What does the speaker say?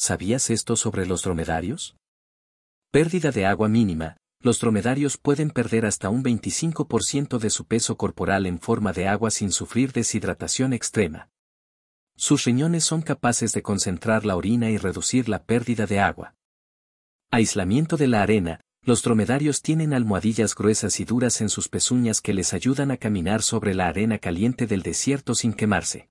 ¿sabías esto sobre los dromedarios? Pérdida de agua mínima. Los dromedarios pueden perder hasta un 25% de su peso corporal en forma de agua sin sufrir deshidratación extrema. Sus riñones son capaces de concentrar la orina y reducir la pérdida de agua. Aislamiento de la arena. Los dromedarios tienen almohadillas gruesas y duras en sus pezuñas que les ayudan a caminar sobre la arena caliente del desierto sin quemarse.